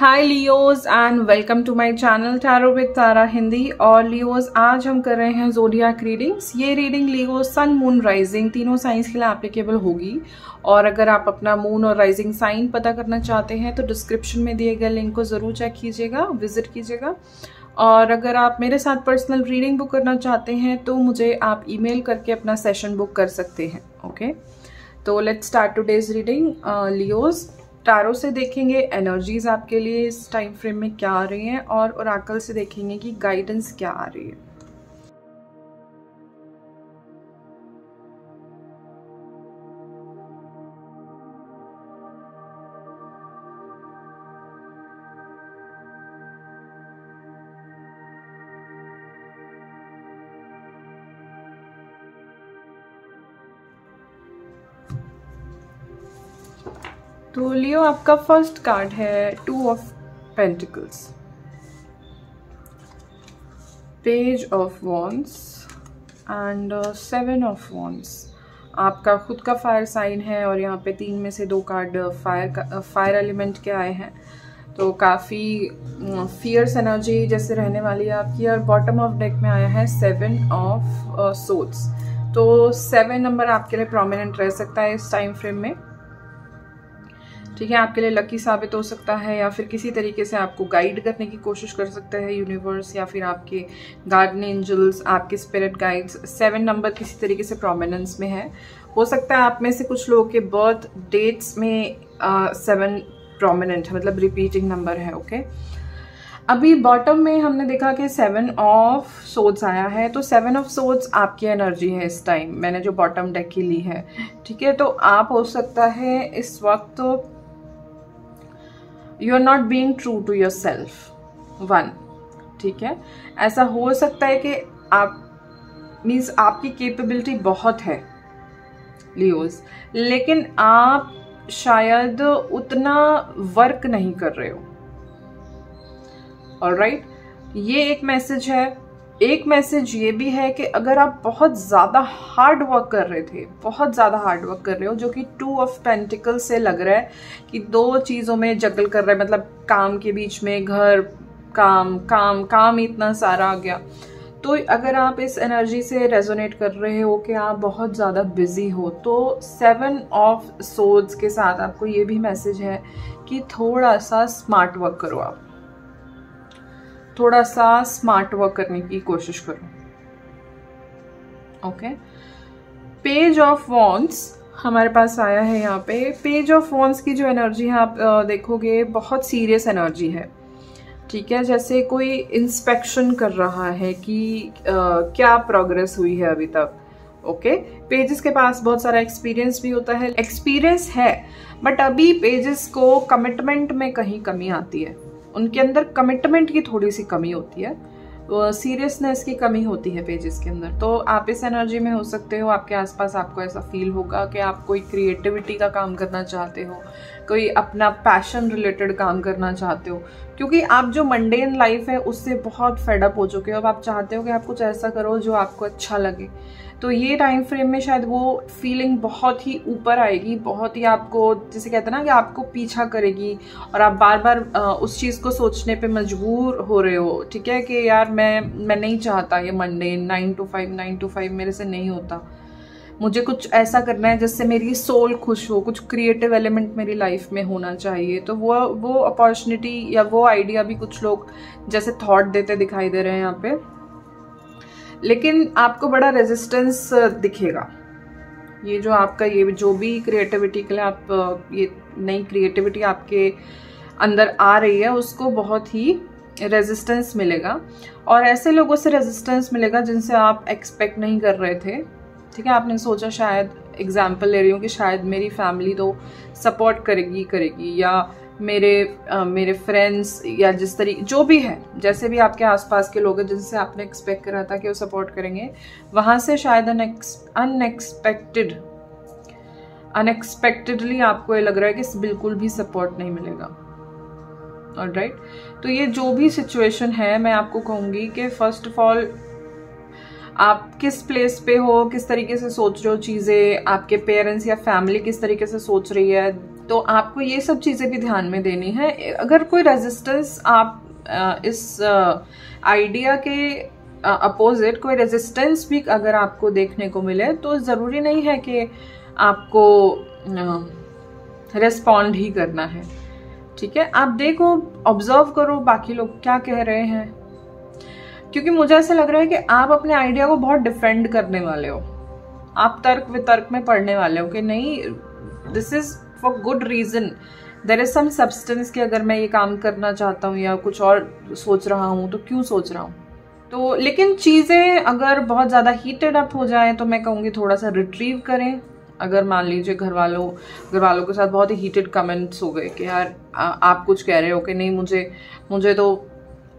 Hi Leos and welcome to my channel tarot with Tara Hindi और Leos आज हम कर रहे हैं जोडियाक रीडिंग्स ये reading Leo sun moon rising तीनों साइंस के लिए एप्लीकेबल होगी। और अगर आप अपना मून और राइजिंग साइन पता करना चाहते हैं तो डिस्क्रिप्शन में दिए गए लिंक को ज़रूर चेक कीजिएगा विज़िट कीजिएगा। और अगर आप मेरे साथ पर्सनल रीडिंग बुक करना चाहते हैं तो मुझे आप ईमेल करके अपना सेशन बुक कर सकते हैं ओके तो let's start today's reading Leos tarot से देखेंगे एनर्जीज आपके लिए इस टाइम फ्रेम में क्या आ रही हैं और ओराकल से देखेंगे कि गाइडेंस क्या आ रही है। तो लियो, आपका फ़र्स्ट कार्ड है two of pentacles page of wands and seven of wands आपका खुद का फायर साइन है और यहाँ पे तीन में से दो कार्ड फायर का फायर एलिमेंट के आए हैं। तो काफ़ी फियर्स एनर्जी जैसे रहने वाली है आपकी और बॉटम ऑफ़ डेक में आया है सेवन ऑफ़ सोट्स तो सेवन नंबर आपके लिए प्रोमिनेंट रह सकता है इस टाइम फ्रेम में। ठीक है, आपके लिए लकी साबित हो सकता है या फिर किसी तरीके से आपको गाइड करने की कोशिश कर सकता है यूनिवर्स या फिर आपके गार्डन एंजल्स आपके स्पिरिट गाइड्स सेवन नंबर किसी तरीके से प्रोमिनेंस में है। हो सकता है आप में से कुछ लोगों के बर्थ डेट्स में सेवन प्रोमिनेंट है मतलब रिपीटिंग नंबर है ओके अभी बॉटम में हमने देखा कि सेवन ऑफ़ सोड्स आया है तो सेवन ऑफ़ सोड्स आपकी एनर्जी है इस टाइम मैंने जो बॉटम डेक की ली है, ठीक है? तो आप हो सकता है इस वक्त तो you are not being true to yourself one, ठीक है? ऐसा हो सकता है कि आप मीन्स आपकी केपेबिलिटी बहुत है लियोज लेकिन आप शायद उतना वर्क नहीं कर रहे हो। और राइट right? ये एक मैसेज है। एक मैसेज ये भी है कि अगर आप बहुत ज़्यादा हार्ड वर्क कर रहे थे, बहुत ज़्यादा हार्ड वर्क कर रहे हो, जो कि टू ऑफ़ पेंटिकल से लग रहा है कि दो चीज़ों में जगल कर रहे हैं मतलब काम के बीच में, घर, काम काम काम इतना सारा आ गया। तो अगर आप इस एनर्जी से रेजोनेट कर रहे हो कि आप बहुत ज़्यादा बिज़ी हो तो सेवन ऑफ़ सोड्स के साथ आपको ये भी मैसेज है कि थोड़ा सा स्मार्ट वर्क करो आप। थोड़ा सा स्मार्ट वर्क करने की कोशिश करो। ओके पेज ऑफ़ वॉन्स हमारे पास आया है यहाँ पे। पेज ऑफ़ वॉन्स की जो एनर्जी है आप देखोगे बहुत सीरियस एनर्जी है। ठीक है? जैसे कोई इंस्पेक्शन कर रहा है कि आ, क्या प्रोग्रेस हुई है अभी तक। ओके पेजेस के पास बहुत सारा एक्सपीरियंस भी होता है। एक्सपीरियंस है बट अभी पेजेस को कमिटमेंट में कहीं कमी आती है। उनके अंदर कमिटमेंट की थोड़ी सी कमी होती है। सीरियसनेस की कमी होती है पेजेस के अंदर। तो आप इस एनर्जी में हो सकते हो, आपके आसपास आपको ऐसा फील होगा कि आप कोई क्रिएटिविटी का काम करना चाहते हो। कोई अपना पैशन रिलेटेड काम करना चाहते हो? क्योंकि आप जो मंडेन लाइफ है, उससे बहुत फेडअप हो चुके हो। अब आप चाहते हो कि आप कुछ ऐसा करो जो आपको अच्छा लगे। तो ये टाइम फ्रेम में शायद वो फीलिंग बहुत ही ऊपर आएगी, बहुत ही आपको, जैसे कहते हैं ना कि आपको पीछा करेगी और आप बार बार उस चीज़ को सोचने पे मजबूर हो रहे हो। ठीक है कि यार मैं मैं नहीं चाहता ये Monday nine to five nine to five मेरे से नहीं होता। मुझे कुछ ऐसा करना है जिससे मेरी सोल खुश हो, कुछ क्रिएटिव एलिमेंट मेरी लाइफ में होना चाहिए। तो वो वो अपॉर्चुनिटी या वो आइडिया भी कुछ लोग जैसे थॉट देते दिखाई दे रहे हैं यहाँ पे। लेकिन आपको बड़ा रेजिस्टेंस दिखेगा। ये जो आपका, ये जो भी क्रिएटिविटी के लिए आप ये नई क्रिएटिविटी आपके अंदर आ रही है, उसको बहुत ही रेजिस्टेंस मिलेगा। और ऐसे लोगों से रेजिस्टेंस मिलेगा जिनसे आप एक्सपेक्ट नहीं कर रहे थे। ठीक है आपने सोचा शायद एग्ज़ाम्पल ले रही हूँ कि शायद मेरी फैमिली तो सपोर्ट करेगी करेगी या मेरे आ, मेरे फ्रेंड्स या जिस तरीके जो भी है जैसे भी आपके आसपास के लोग हैं जिनसे आपने एक्सपेक्ट करा था कि वो सपोर्ट करेंगे वहाँ से शायद अनएक्सपेक्टेड अनएक्सपेक्टेडली आपको ये लग रहा है कि बिल्कुल भी सपोर्ट नहीं मिलेगा और राइट right? तो ये जो भी सिचुएशन है मैं आपको कहूँगी कि फ़र्स्ट ऑफ़ ऑल आप किस प्लेस पे हो, किस तरीके से सोच रहे हो चीज़ें, आपके पेरेंट्स या फैमिली किस तरीके से सोच रही है तो आपको ये सब चीज़ें भी ध्यान में देनी है। अगर कोई रेजिस्टेंस आप इस आइडिया के अपोजिट कोई रेजिस्टेंस भी अगर आपको देखने को मिले तो ज़रूरी नहीं है कि आपको रिस्पॉन्ड ही करना है। ठीक है? आप देखो ऑब्ज़र्व करो, बाकी लोग क्या कह रहे हैं। क्योंकि मुझे ऐसा लग रहा है कि आप अपने आइडिया को बहुत डिफेंड करने वाले हो। आप तर्क वितर्क में पढ़ने वाले हो कि नहीं this is for good reason there is some substance कि अगर मैं ये काम करना चाहता हूँ या कुछ और सोच रहा हूँ तो क्यों सोच रहा हूँ? तो लेकिन चीज़ें अगर बहुत ज़्यादा हीटेड अप हो जाए तो मैं कहूँगी थोड़ा सा रिट्रीव करें। अगर मान लीजिए घर वालों घर वालों के साथ बहुत ही हीटेड कमेंट्स हो गए कि यार आ, आप कुछ कह रहे हो कि नहीं मुझे मुझे तो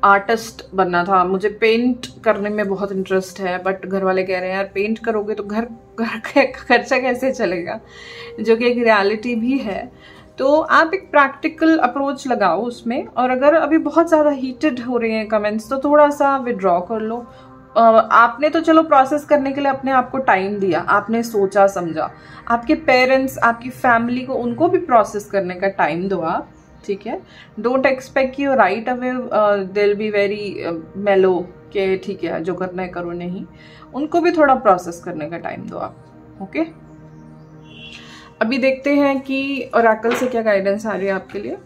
आर्टिस्ट बनना था। मुझे पेंट करने में बहुत इंटरेस्ट है बट घर वाले कह रहे हैं, यार पेंट करोगे तो घर घर का खर्चा कैसे चलेगा? जो कि एक रियलिटी भी है। तो आप एक प्रैक्टिकल अप्रोच लगाओ उसमें, और अगर अभी बहुत ज़्यादा हीटेड हो रहे हैं कमेंट्स तो थोड़ा सा विड्रॉ कर लो। आपने तो चलो प्रोसेस करने के लिए अपने आप को टाइम दिया, आपने सोचा, समझा। आपके पेरेंट्स आपकी फैमिली को, उनको भी प्रोसेस करने का टाइम दो आप। ठीक है? Don't expect you right away they'll be very mellow के ठीक है, जो करना है करो, नहीं। उनको भी थोड़ा प्रोसेस करने का टाइम दो आप ओके okay? अभी देखते हैं कि और से क्या गाइडेंस आ रही है आपके लिए।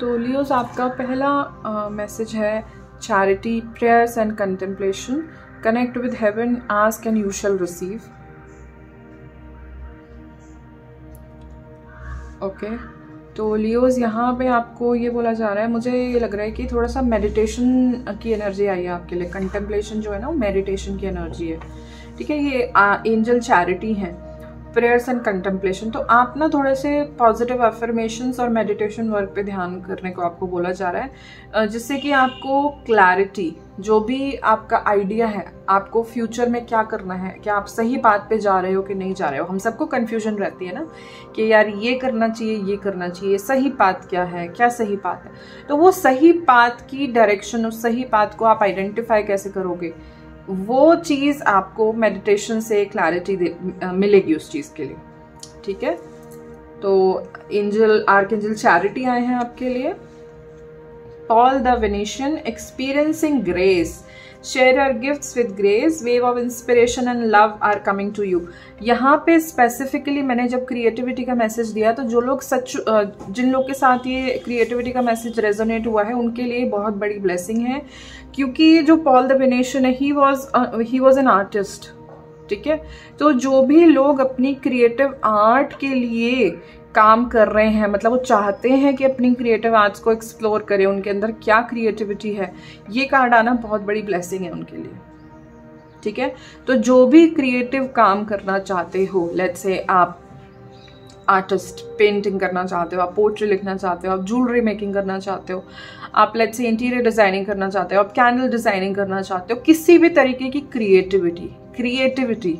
तो लियोज आपका पहला मैसेज है charity prayers and contemplation connect with heaven ask and you shall receive okay तो लियोज यहाँ पे आपको ये बोला जा रहा है, मुझे ये लग रहा है कि थोड़ा सा मेडिटेशन की एनर्जी आई है आपके लिए। कंटेम्पलेशन जो है ना, वो मेडिटेशन की एनर्जी है। ठीक है, ये एंजल चैरिटी है। प्रेयर्स एंड कंटेम्पलेशन तो आप ना थोड़े से पॉजिटिव अफर्मेशन और मेडिटेशन वर्क पे ध्यान करने को आपको बोला जा रहा है जिससे कि आपको क्लैरिटी जो भी आपका आइडिया है, आपको फ्यूचर में क्या करना है, क्या आप सही बात पे जा रहे हो कि नहीं जा रहे हो। हम सबको कन्फ्यूज़न रहती है ना, कि यार ये करना चाहिए, ये करना चाहिए सही बात क्या है, क्या सही बात है? तो वो सही बात की डायरेक्शन उस सही बात को आप आइडेंटिफाई कैसे करोगे? वो चीज़ आपको मेडिटेशन से क्लैरिटी मिलेगी उस चीज़ के लिए। ठीक है? तो एंजल आर्क एंजल चैरिटी आए हैं आपके लिए। Paul the Venetian experiencing grace share your gifts with grace wave of inspiration and love are coming to you यहाँ पे स्पेसिफिकली मैंने जब क्रिएटिविटी का मैसेज दिया तो जो लोग सच जिन लोग के साथ ये क्रिएटिविटी का मैसेज रेजोनेट हुआ है, उनके लिए बहुत बड़ी ब्लेसिंग है। क्योंकि जो पॉल द विनेशन है he was he was an artist ठीक है? तो जो भी लोग अपनी क्रिएटिव आर्ट के लिए काम कर रहे हैं मतलब वो चाहते हैं कि अपनी क्रिएटिव आर्ट्स को एक्सप्लोर करें उनके अंदर क्या क्रिएटिविटी है ये कार्ड आना बहुत बड़ी ब्लेसिंग है उनके लिए। ठीक है? तो जो भी क्रिएटिव काम करना चाहते हो लेट से आप आर्टिस्ट पेंटिंग करना चाहते हो आप पोट्री लिखना चाहते हो आप ज्वेलरी मेकिंग करना चाहते हो आप लेट से इंटीरियर डिज़ाइनिंग करना चाहते हो आप कैंडल डिज़ाइनिंग करना चाहते हो किसी भी तरीके की क्रिएटिविटी क्रिएटिविटी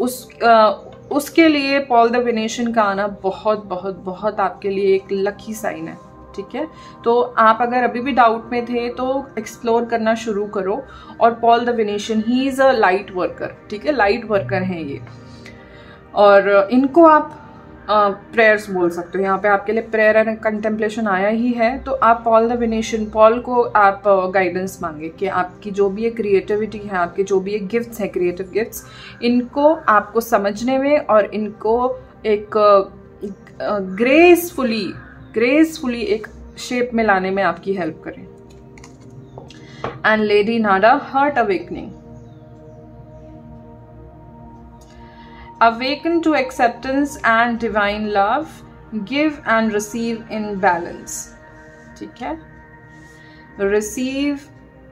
उस आ, उसके लिए पॉल द विनेशन का आना बहुत बहुत बहुत आपके लिए एक लकी साइन है, ठीक है? तो आप अगर अभी भी डाउट में थे तो एक्सप्लोर करना शुरू करो और Paul the Venetian he is a light worker ठीक है? लाइट वर्कर हैं ये। और इनको आप प्रेयर्स बोल सकते हो। यहाँ पे आपके लिए प्रेयर एंड कंटेम्पलेशन आया ही है। तो आप पॉल द विनेशन पॉल को आप गाइडेंस मांगे कि आपकी जो भी ये क्रिएटिविटी है, आपके जो भी ये गिफ्ट्स हैं क्रिएटिव गिफ्ट्स इनको आपको समझने में और इनको एक ग्रेसफुली ग्रेसफुली एक शेप में लाने में आपकी हेल्प करें। And lady Nada heart awakening awaken to acceptance and divine love. Give and receive in balance. ठीक है? रिसीव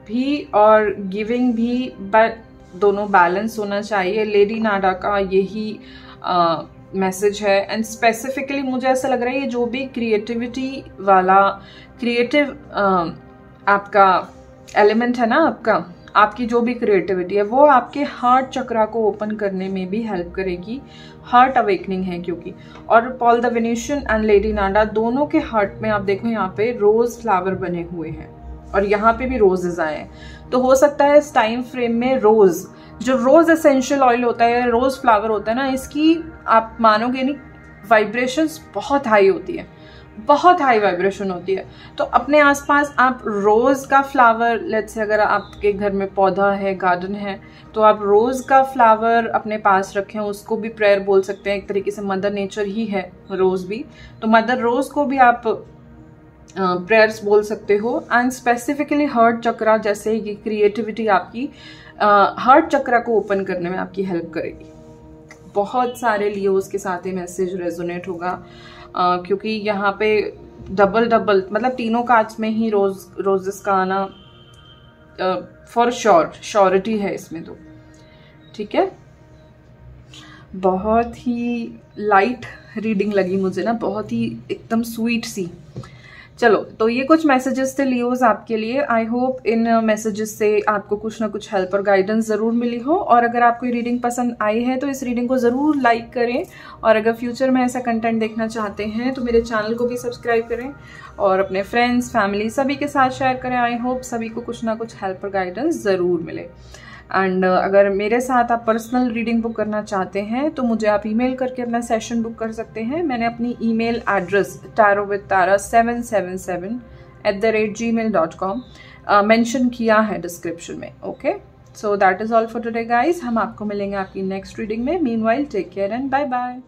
भी और गिविंग भी बट दोनों बैलेंस होना चाहिए। लेडी नाडा का यही मैसेज है। एंड स्पेसिफिकली मुझे ऐसा लग रहा है ये जो भी क्रिएटिविटी वाला क्रिएटिव आपका एलिमेंट है ना आपका आपकी जो भी क्रिएटिविटी है, वो आपके हार्ट चक्रा को ओपन करने में भी हेल्प करेगी। हार्ट अवेकनिंग है क्योंकि। और Paul the Venetian and lady Nada दोनों के हार्ट में आप देखो यहाँ पे रोज फ्लावर बने हुए हैं। और यहाँ पे भी रोजेज आए हैं। तो हो सकता है इस टाइम फ्रेम में रोज जो रोज एसेंशियल ऑयल होता है रोज फ्लावर होता है ना, इसकी आप मानोगे नहीं वाइब्रेशंस बहुत हाई होती है। बहुत हाई वाइब्रेशन होती है। तो अपने आसपास आप रोज़ का फ्लावर लेट से अगर आपके घर में पौधा है गार्डन है तो आप रोज़ का फ्लावर अपने पास रखें, उसको भी प्रेयर बोल सकते हैं। एक तरीके से मदर नेचर ही है रोज़ भी। तो मदर रोज़ को भी आप प्रेयर्स बोल सकते हो। एंड स्पेसिफिकली हर्ट चक्रा जैसे कि क्रिएटिविटी आपकी हर्ट चक्रा को ओपन करने में आपकी हेल्प करेगी। बहुत सारे लियोज के साथ ये मैसेज रेजोनेट होगा। आ, क्योंकि यहाँ पे डबल डबल मतलब तीनों काज में ही रोज रोजेस का आना फॉर श्योर श्योरिटी है इसमें तो। ठीक है? बहुत ही लाइट रीडिंग लगी मुझे ना बहुत ही एकदम स्वीट सी। चलो तो ये कुछ मैसेजेस थे लियोज आपके लिए। आई होप इन मैसेजेस से आपको कुछ ना कुछ हेल्प और गाइडेंस ज़रूर मिली हो। और अगर आपको रीडिंग पसंद आई है तो इस रीडिंग को ज़रूर लाइक करें। और अगर फ्यूचर में ऐसा कंटेंट देखना चाहते हैं तो मेरे चैनल को भी सब्सक्राइब करें। और अपने फ्रेंड्स फैमिली सभी के साथ शेयर करें। आई होप सभी को कुछ ना कुछ हेल्प और गाइडेंस ज़रूर मिले। एंड uh, अगर मेरे साथ आप पर्सनल रीडिंग बुक करना चाहते हैं तो मुझे आप ईमेल करके अपना सेशन बुक कर सकते हैं। मैंने अपनी email address tarot with Tara seven seven seven at the rate gmail dot com mention किया है डिस्क्रिप्शन में okay so that is all for today guys हम आपको मिलेंगे आपकी नेक्स्ट रीडिंग में. Meanwhile take care and bye bye